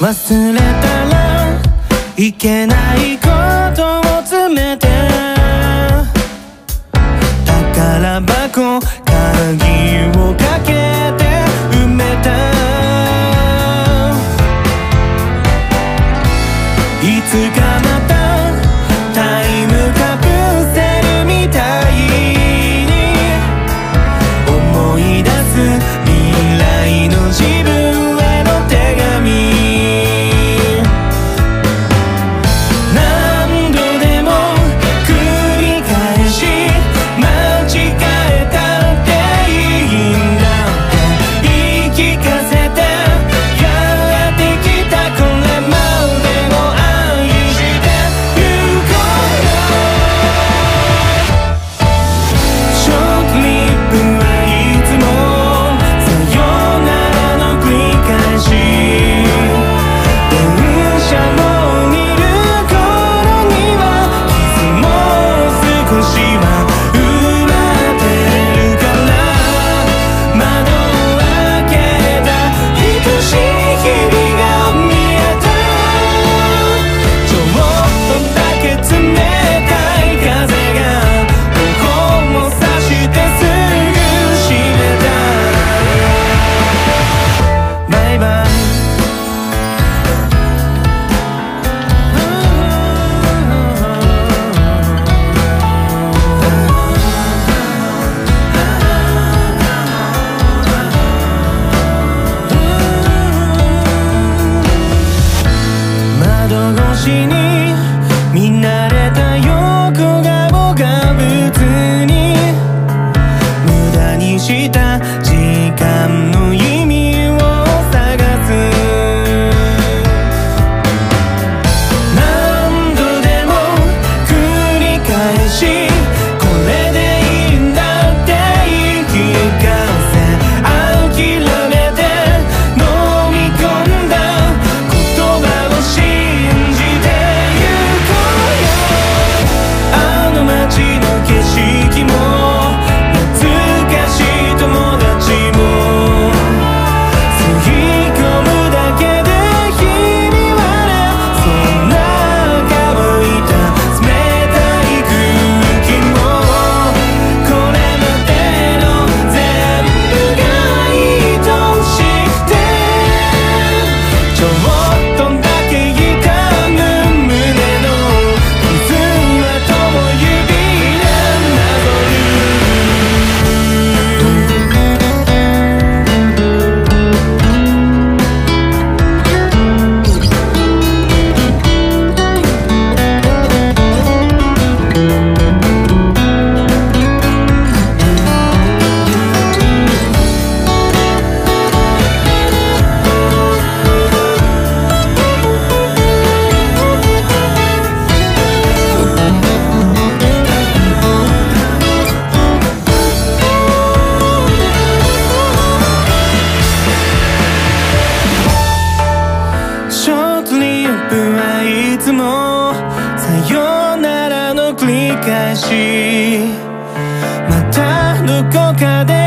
忘れたらいけないことを詰めて。宝箱しにみんな返しまたどこかで